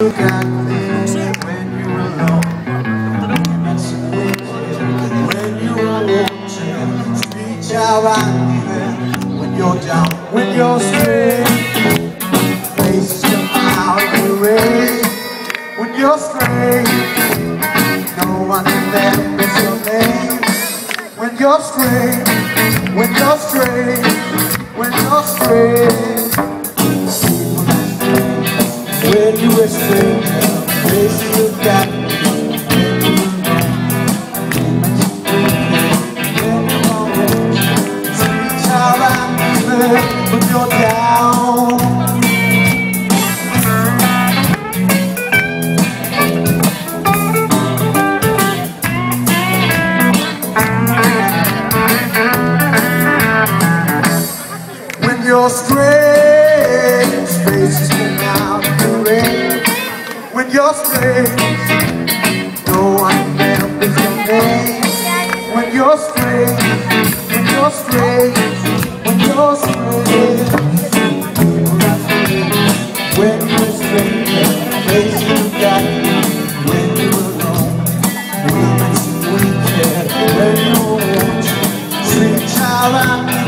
Look at me when you're alone. When you're alone, reach out there. When you're down, when you're straight, faces come out the rain. When you're straight, no one knows your name. When you're straight, when you're straight, when you're straight. When you straight, face you got When you're down When you're straight, your strength. No one can be your when your strength, when your strength, when your strength. When your strength, place you got. When you alone, when you weak, when you want, sweet child, I'm.